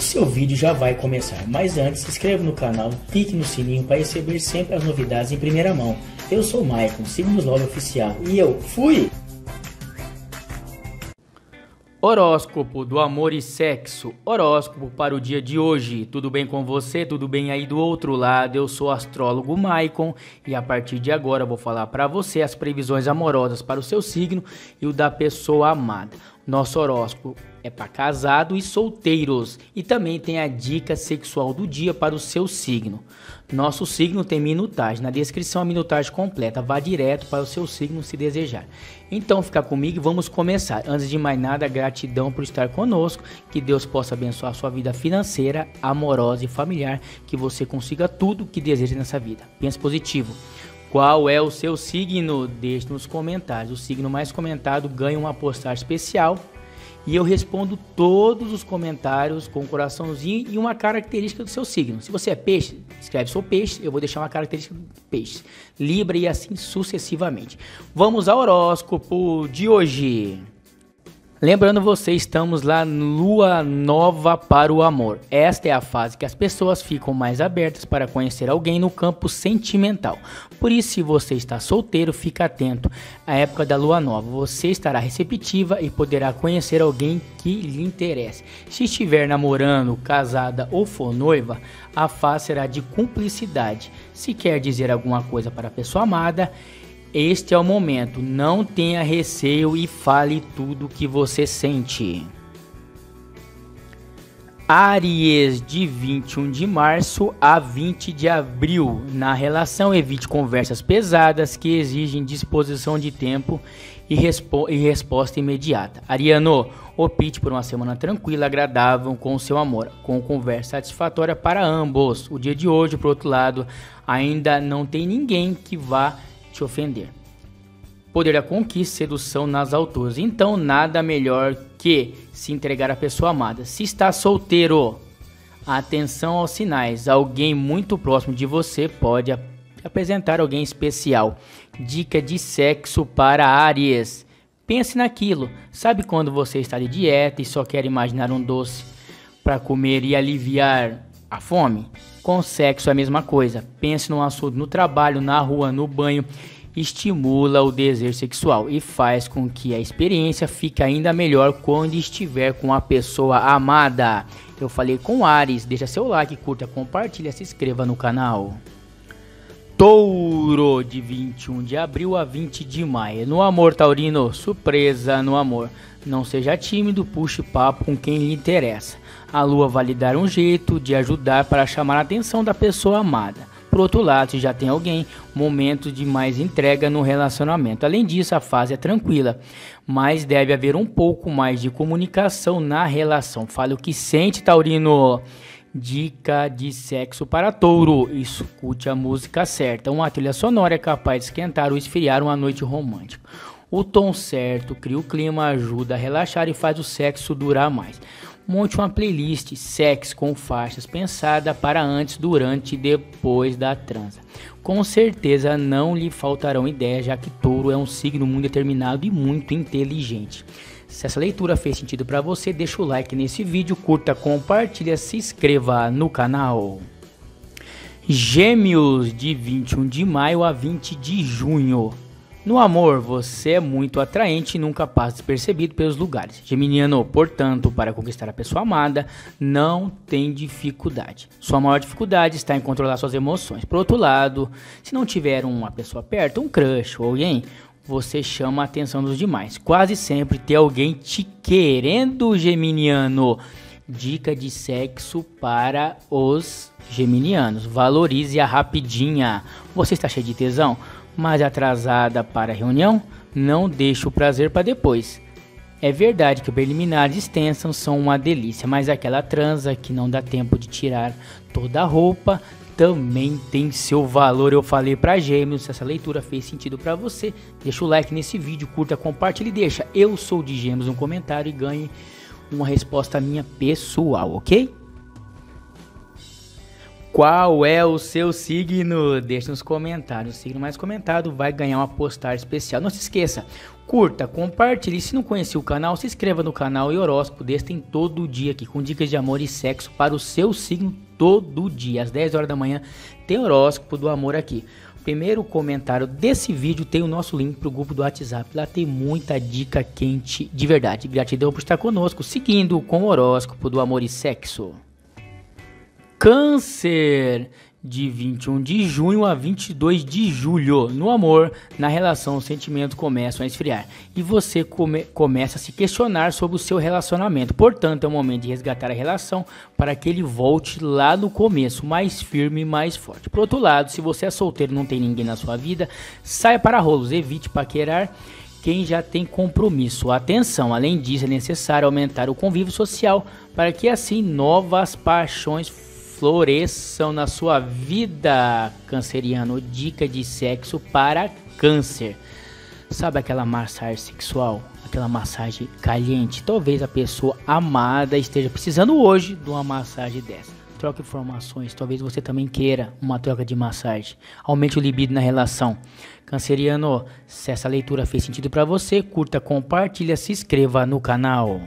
Seu vídeo já vai começar, mas antes se inscreva no canal, clique no sininho para receber sempre as novidades em primeira mão. Eu sou o Maicon, siga-nos Love Oficial e eu fui! Horóscopo do amor e sexo. Horóscopo para o dia de hoje. Tudo bem com você? Tudo bem aí do outro lado? Eu sou o astrólogo Maicon e a partir de agora vou falar para você as previsões amorosas para o seu signo e o da pessoa amada. Nosso horóscopo é para casado e solteiros e também tem a dica sexual do dia para o seu signo. Nosso signo tem minutagem, na descrição a minutagem completa, vá direto para o seu signo se desejar. Então fica comigo e vamos começar. Antes de mais nada, gratidão por estar conosco, que Deus possa abençoar a sua vida financeira, amorosa e familiar, que você consiga tudo que deseja nessa vida. Pense positivo. Qual é o seu signo? Deixe nos comentários. O signo mais comentado ganha uma postagem especial e eu respondo todos os comentários com um coraçãozinho e uma característica do seu signo. Se você é peixe, escreve sou peixe, eu vou deixar uma característica do peixe. Libra e assim sucessivamente. Vamos ao horóscopo de hoje. Lembrando você, estamos lá lua nova para o amor. Esta é a fase que as pessoas ficam mais abertas para conhecer alguém no campo sentimental. Por isso, se você está solteiro, fique atento à época da lua nova. Você estará receptiva e poderá conhecer alguém que lhe interesse. Se estiver namorando, casada ou for noiva, a fase será de cumplicidade. Se quer dizer alguma coisa para a pessoa amada, este é o momento, não tenha receio e fale tudo o que você sente. Aries, de 21 de março a 20 de abril. Na relação, evite conversas pesadas que exigem disposição de tempo e, respo e resposta imediata. Ariano, opte por uma semana tranquila, agradável com seu amor, com conversa satisfatória para ambos. O dia de hoje, por outro lado, ainda não tem ninguém que vá te ofender. Poder da conquista, sedução nas alturas. Então, nada melhor que se entregar à pessoa amada. Se está solteiro, atenção aos sinais. Alguém muito próximo de você pode ap apresentar alguém especial. Dica de sexo para Aries. Pense naquilo. Sabe quando você está de dieta e só quer imaginar um doce para comer e aliviar a fome? Com sexo é a mesma coisa. Pense no assunto no trabalho, na rua, no banho. Estimula o desejo sexual e faz com que a experiência fique ainda melhor quando estiver com a pessoa amada. Eu falei com Ares, deixa seu like, curta, compartilha, se inscreva no canal. Touro, de 21 de abril a 20 de maio. No amor, Taurino, surpresa no amor. Não seja tímido, puxe papo com quem lhe interessa. A lua vai dar um jeito de ajudar para chamar a atenção da pessoa amada. Por outro lado, se já tem alguém, momento de mais entrega no relacionamento. Além disso, a fase é tranquila, mas deve haver um pouco mais de comunicação na relação. Fale o que sente, Taurino. Dica de sexo para touro: escute a música certa. Uma trilha sonora é capaz de esquentar ou esfriar uma noite romântica. O tom certo cria o clima, ajuda a relaxar e faz o sexo durar mais. Monte uma playlist sexo com faixas pensada para antes, durante e depois da transa. Com certeza não lhe faltarão ideias, já que touro é um signo muito determinado e muito inteligente. Se essa leitura fez sentido para você, deixa o like nesse vídeo, curta, compartilha, se inscreva no canal. Gêmeos de 21 de maio a 20 de junho. No amor, você é muito atraente e nunca passa despercebido pelos lugares. Geminiano, portanto, para conquistar a pessoa amada, não tem dificuldade. Sua maior dificuldade está em controlar suas emoções. Por outro lado, se não tiver uma pessoa perto, um crush ou alguém, você chama a atenção dos demais. Quase sempre tem alguém te querendo, Geminiano. Dica de sexo para os geminianos. Valorize a rapidinha. Você está cheio de tesão, mas atrasada para a reunião? Não deixe o prazer para depois. É verdade que preliminares extensas são uma delícia, mas aquela transa que não dá tempo de tirar toda a roupa também tem seu valor. Eu falei para gêmeos, se essa leitura fez sentido para você, deixa o like nesse vídeo, curta, compartilhe deixa eu sou de gêmeos um comentário e ganhe uma resposta minha pessoal, ok? Qual é o seu signo? Deixe nos comentários. O signo mais comentado vai ganhar uma postagem especial. Não se esqueça, curta, compartilhe. Se não conhecia o canal, se inscreva no canal e horóscopo desse tem todo dia aqui com dicas de amor e sexo para o seu signo todo dia. Às 10 horas da manhã tem horóscopo do amor aqui. Primeiro comentário desse vídeo tem o nosso link para o grupo do WhatsApp. Lá tem muita dica quente de verdade. Gratidão por estar conosco, seguindo com o horóscopo do amor e sexo. Câncer de 21 de junho a 22 de julho. No amor, na relação, os sentimentos começam a esfriar e você come começa a se questionar sobre o seu relacionamento. Portanto, é o momento de resgatar a relação para que ele volte lá no começo, mais firme e mais forte. Por outro lado, se você é solteiro e não tem ninguém na sua vida, saia para rolos, evite paquerar quem já tem compromisso. Atenção, além disso, é necessário aumentar o convívio social para que assim novas paixões floresçam na sua vida, canceriano. Dica de sexo para câncer. Sabe aquela massagem sexual? Aquela massagem caliente? Talvez a pessoa amada esteja precisando hoje de uma massagem dessa. Troca informações, talvez você também queira uma troca de massagem. Aumente o libido na relação. Canceriano, se essa leitura fez sentido para você, curta, compartilha, se inscreva no canal.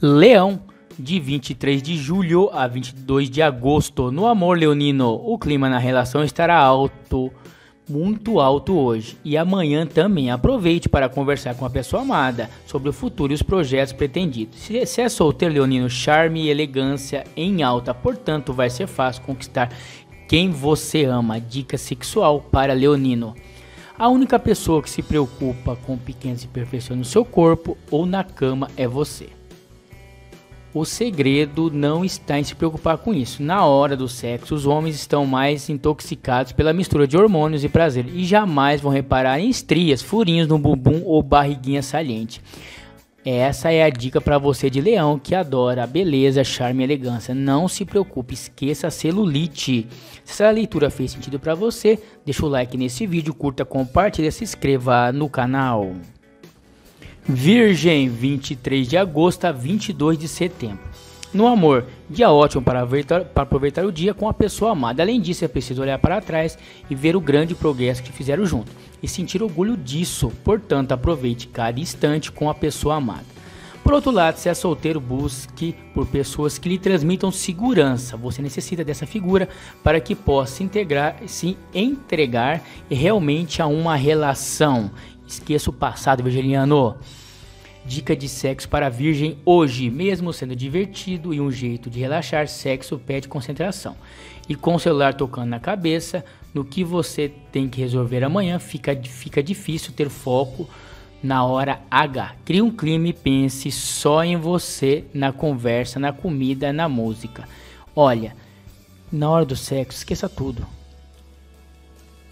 Leão, de 23 de julho a 22 de agosto. No amor leonino, o clima na relação estará alto, muito alto hoje. E amanhã também aproveite para conversar com a pessoa amada sobre o futuro e os projetos pretendidos. Se, é solteiro leonino, charme e elegância em alta, portanto vai ser fácil conquistar quem você ama. Dica sexual para leonino. A única pessoa que se preocupa com pequenas imperfeições no seu corpo ou na cama é você. O segredo não está em se preocupar com isso. Na hora do sexo, os homens estão mais intoxicados pela mistura de hormônios e prazer e jamais vão reparar em estrias, furinhos no bumbum ou barriguinha saliente. Essa é a dica para você de leão que adora a beleza, charme e elegância. Não se preocupe, esqueça a celulite. Se a leitura fez sentido para você, deixa o like nesse vídeo, curta, compartilhe, se inscreva no canal. Virgem, 23 de agosto a 22 de setembro. No amor, dia ótimo para aproveitar, para aproveitar o dia com a pessoa amada. Além disso, é preciso olhar para trás e ver o grande progresso que fizeram junto e sentir orgulho disso. Portanto, aproveite cada instante com a pessoa amada. Por outro lado, se é solteiro, busque por pessoas que lhe transmitam segurança. Você necessita dessa figura para que possa integrar, se entregar realmente a uma relação. Esqueça o passado, virginiano. Dica de sexo para virgem hoje, mesmo sendo divertido e um jeito de relaxar, sexo pede concentração. E com o celular tocando na cabeça, no que você tem que resolver amanhã, fica, fica difícil ter foco na hora H. Crie um clima e pense só em você, na conversa, na comida, na música. Olha, na hora do sexo, esqueça tudo.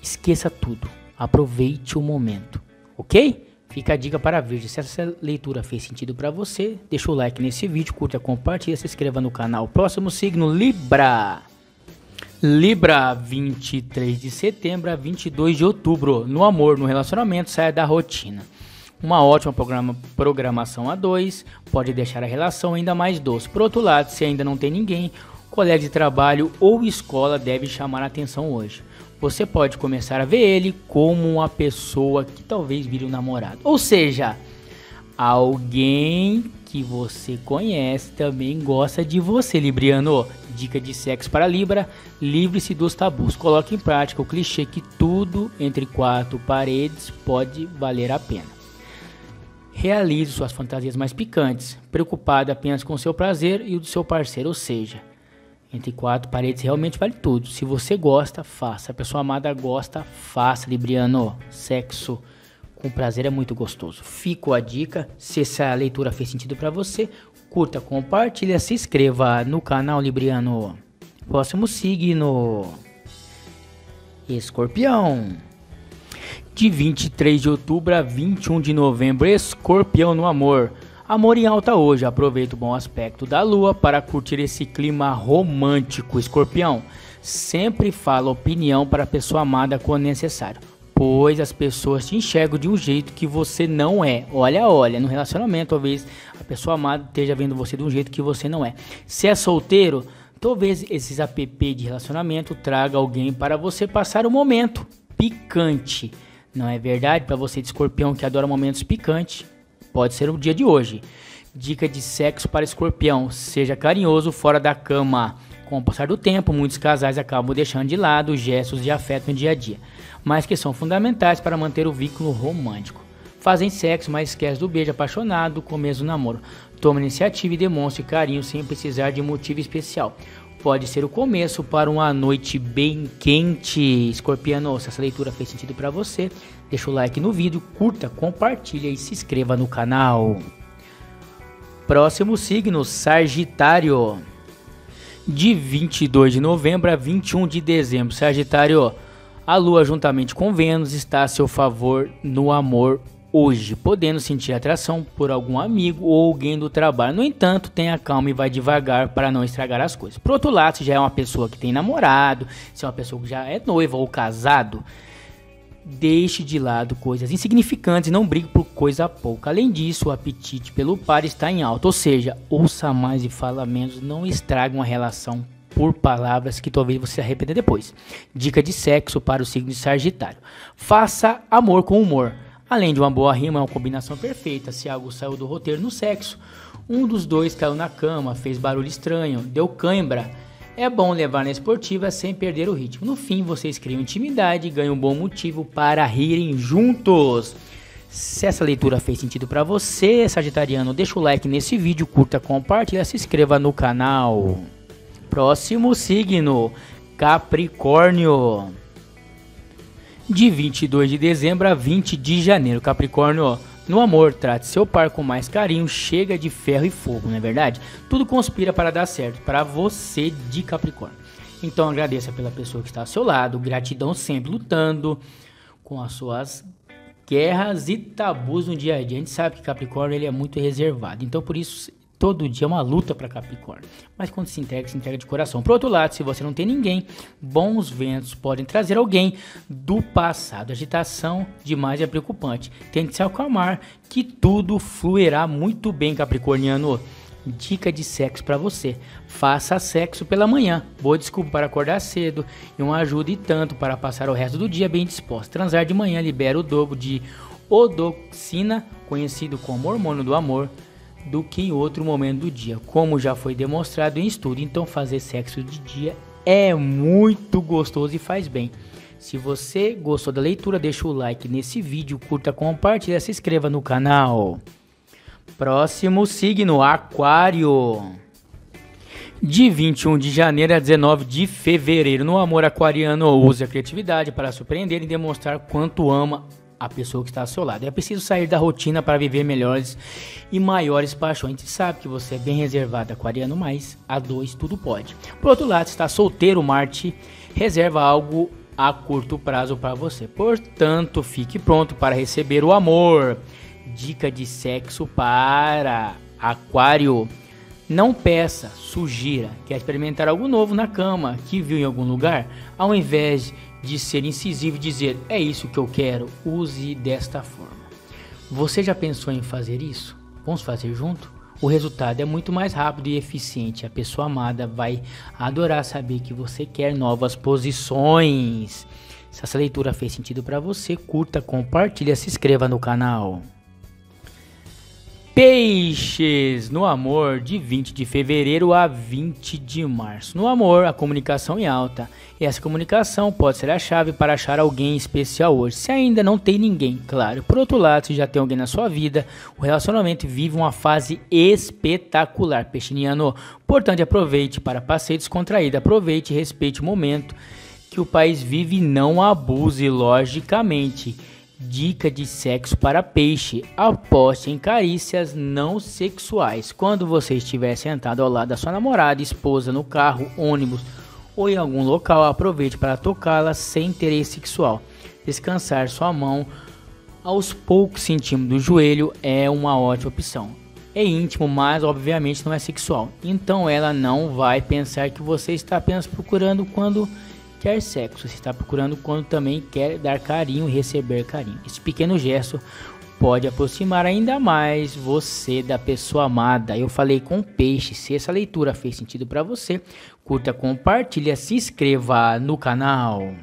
Esqueça tudo. Aproveite o momento ok? Fica a dica para a virgem. Se essa leitura fez sentido para você, deixa o like nesse vídeo, curta, compartilha, se inscreva no canal. Próximo signo, Libra. Libra, 23 de setembro a 22 de outubro. No amor, no relacionamento, saia da rotina. Uma ótima programa, programação a dois pode deixar a relação ainda mais doce. Por outro lado, se ainda não tem ninguém, colega de trabalho ou escola deve chamar a atenção hoje você pode começar a ver ele como uma pessoa que talvez vire um namorado. Ou seja, alguém que você conhece também gosta de você, Libriano. Dica de sexo para Libra: livre-se dos tabus. Coloque em prática o clichê que tudo entre quatro paredes pode valer a pena. Realize suas fantasias mais picantes, preocupado apenas com seu prazer e o do seu parceiro, ou seja, entre quatro paredes realmente vale tudo. Se você gosta, faça. A pessoa amada gosta, faça, Libriano. Sexo com prazer é muito gostoso. Fico a dica. Se essa leitura fez sentido para você, curta, compartilha, se inscreva no canal Libriano. Próximo signo: Escorpião. De 23 de outubro a 21 de novembro, Escorpião no amor. Amor em alta hoje, aproveita o bom aspecto da lua para curtir esse clima romântico. Escorpião, sempre fala opinião para a pessoa amada quando necessário, pois as pessoas te enxergam de um jeito que você não é. Olha, olha, no relacionamento, talvez a pessoa amada esteja vendo você de um jeito que você não é. Se é solteiro, Talvez esses app de relacionamento traga alguém para você passar um momento picante. Não é verdade? Para você de escorpião que adora momentos picantes, pode ser o dia de hoje. Dica de sexo para escorpião: seja carinhoso fora da cama. Com o passar do tempo, muitos casais acabam deixando de lado os gestos de afeto no dia a dia, mas que são fundamentais para manter o vínculo romântico. Fazem sexo, mas esquecem do beijo apaixonado do começo do namoro. Tome iniciativa e demonstre carinho sem precisar de motivo especial. Pode ser o começo para uma noite bem quente. Escorpiano, se essa leitura fez sentido para você, deixa o like no vídeo, curta, compartilha e se inscreva no canal. Próximo signo, Sagitário de 22 de novembro a 21 de dezembro. Sagitário, a lua juntamente com Vênus está a seu favor no amor hoje, podendo sentir atração por algum amigo ou alguém do trabalho. No entanto, tenha calma e vai devagar para não estragar as coisas. Por outro lado, se já é uma pessoa que tem namorado, se é uma pessoa que já é noiva ou casado, Deixe de lado coisas insignificantes e não brigue por coisa pouca. Além disso, o apetite pelo par está em alta, ou seja, ouça mais e fala menos, não estrague uma relação por palavras que talvez você se arrependa depois. Dica de sexo para o signo de Sagitário: faça amor com humor. Além de uma boa rima, é uma combinação perfeita. Se algo saiu do roteiro no sexo, um dos dois caiu na cama, fez barulho estranho, deu cãibra é bom levar na esportiva sem perder o ritmo. No fim, vocês criam intimidade e ganham um bom motivo para rirem juntos. Se essa leitura fez sentido para você, Sagitariano, deixa o like nesse vídeo, curta, compartilha, se inscreva no canal. Próximo signo, Capricórnio. De 22 de dezembro a 20 de janeiro, Capricórnio. No amor, trate seu par com mais carinho, chega de ferro e fogo, não é verdade? Tudo conspira para dar certo para você de Capricórnio. Então agradeça pela pessoa que está ao seu lado, gratidão sempre lutando com as suas guerras e tabus no dia a dia. A gente sabe que Capricórnio ele é muito reservado, então por isso Todo dia é uma luta para Capricórnio. Mas quando se entrega, se entrega de coração. Por outro lado, se você não tem ninguém, bons ventos podem trazer alguém do passado. Agitação demais é preocupante. Tente se acalmar, que tudo fluirá muito bem, Capricorniano. Dica de sexo para você: faça sexo pela manhã. Boa desculpa para acordar cedo e uma ajuda e tanto para passar o resto do dia bem disposto. Transar de manhã libera o dobro de odoxina, conhecido como hormônio do amor do que em outro momento do dia, como já foi demonstrado em estudo. Então, fazer sexo de dia é muito gostoso e faz bem. Se você gostou da leitura, deixa o like nesse vídeo, curta, compartilha, se inscreva no canal. Próximo signo, Aquário. De 21 de janeiro a 19 de fevereiro, no amor aquariano, use a criatividade para surpreender e demonstrar quanto ama a pessoa que está ao seu lado. É preciso sair da rotina para viver melhores e maiores paixões. A gente sabe que você é bem reservado aquariano, mas a dois tudo pode. Por outro lado, está solteiro, Marte reserva algo a curto prazo para você. Portanto, fique pronto para receber o amor. Dica de sexo para Aquário. Não peça, sugira, quer experimentar algo novo na cama que viu em algum lugar, ao invés de ser incisivo e dizer é isso que eu quero, use desta forma. Você já pensou em fazer isso? Vamos fazer junto? O resultado é muito mais rápido e eficiente. A pessoa amada vai adorar saber que você quer novas posições. Se essa leitura fez sentido para você, curta, compartilha, se inscreva no canal. Peixes no amor de 20 de fevereiro a 20 de março. No amor, a comunicação em alta. E essa comunicação pode ser a chave para achar alguém especial hoje. Se ainda não tem ninguém, claro. Por outro lado, se já tem alguém na sua vida, o relacionamento vive uma fase espetacular. Peixiniano, portanto, aproveite para passeio descontraído. Aproveite e respeite o momento que o país vive não abuse, logicamente. Dica de sexo para peixe: aposte em carícias não sexuais. Quando você estiver sentado ao lado da sua namorada, esposa, no carro, ônibus ou em algum local, aproveite para tocá-la sem interesse sexual. Descansar sua mão aos poucos centímetros do joelho é uma ótima opção. É íntimo, mas obviamente não é sexual. Então ela não vai pensar que você está apenas procurando quando quer sexo, você está procurando quando também quer dar carinho e receber carinho. Esse pequeno gesto pode aproximar ainda mais você da pessoa amada. Eu falei com peixe. Se essa leitura fez sentido para você, curta, compartilha, se inscreva no canal.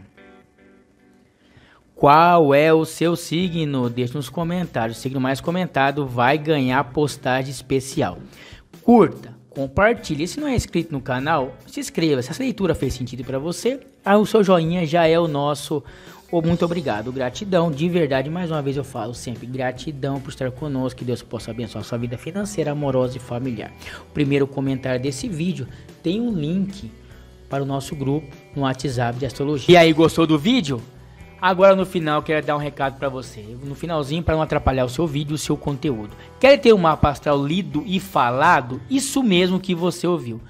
Qual é o seu signo? Deixe nos comentários. O signo mais comentado vai ganhar postagem especial. Curta, compartilhe. Se não é inscrito no canal, se inscreva. Se essa leitura fez sentido para você, o seu joinha já é o nosso Oh, muito obrigado, gratidão, de verdade, mais uma vez eu falo sempre, gratidão por estar conosco, que Deus possa abençoar sua vida financeira, amorosa e familiar. O primeiro comentário desse vídeo tem um link para o nosso grupo no WhatsApp de astrologia. E aí, gostou do vídeo? Agora no final quero dar um recado para você. No finalzinho para não atrapalhar o seu vídeo, o seu conteúdo. Quer ter um mapa astral lido e falado? Isso mesmo que você ouviu.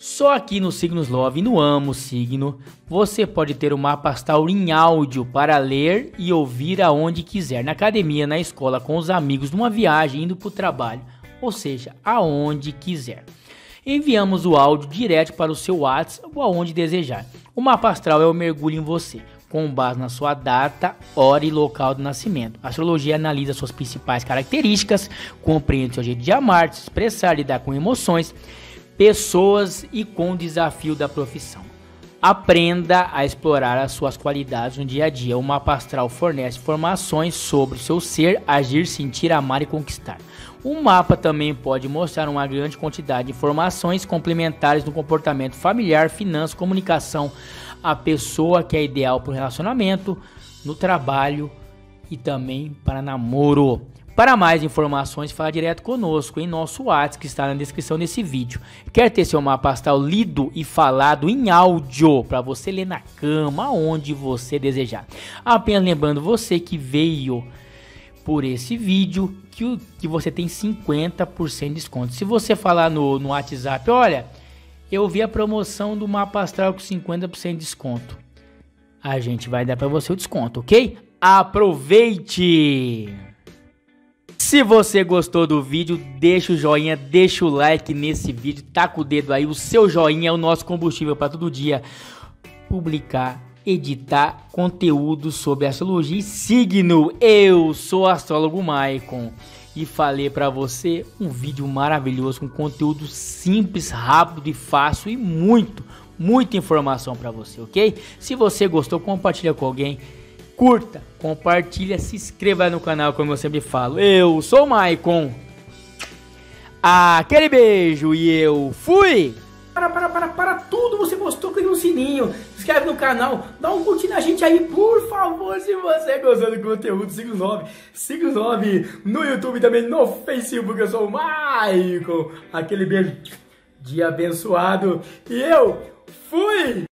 Só aqui no Signos Love, no Amo Signo, você pode ter o mapa astral em áudio para ler e ouvir aonde quiser, na academia, na escola, com os amigos, numa viagem, indo para o trabalho, ou seja, aonde quiser. Enviamos o áudio direto para o seu WhatsApp ou aonde desejar. O mapa astral é o mergulho em você com base na sua data, hora e local de nascimento. A astrologia analisa suas principais características, compreende seu jeito de amar, se expressar, lidar com emoções, pessoas e com o desafio da profissão. Aprenda a explorar as suas qualidades no dia a dia. O mapa astral fornece informações sobre o seu ser, agir, sentir, amar e conquistar. O mapa também pode mostrar uma grande quantidade de informações complementares no comportamento familiar, finanças, comunicação, a pessoa que é ideal para o relacionamento, no trabalho e também para namoro. Para mais informações, fala direto conosco em nosso WhatsApp que está na descrição desse vídeo. Quer ter seu mapa astral lido e falado em áudio para você ler na cama, onde você desejar. Apenas lembrando você que veio por esse vídeo que, que você tem 50% de desconto. Se você falar no, no WhatsApp, olha, eu vi a promoção do mapa astral com 50% de desconto. A gente vai dar para você o desconto, ok? Aproveite! Se você gostou do vídeo, deixa o joinha, deixa o like nesse vídeo, taca o dedo aí, o seu joinha é o nosso combustível para todo dia publicar, editar conteúdo sobre astrologia e signo. Eu sou o astrólogo Maicon e falei para você um vídeo maravilhoso com conteúdo simples, rápido e fácil e muito, muita informação para você, ok? Se você gostou, compartilha com alguém, curta, compartilha, se inscreva no canal, como eu sempre falo. Eu sou o Maicon. Aquele beijo e eu fui! Para, para, para, para tudo, você gostou, clique no sininho, se inscreve no canal, dá um curtir na gente aí, por favor, se você gostou do conteúdo, siga o 9, siga o 9 no YouTube também, no Facebook, eu sou o Michael, aquele beijo de abençoado, e eu fui!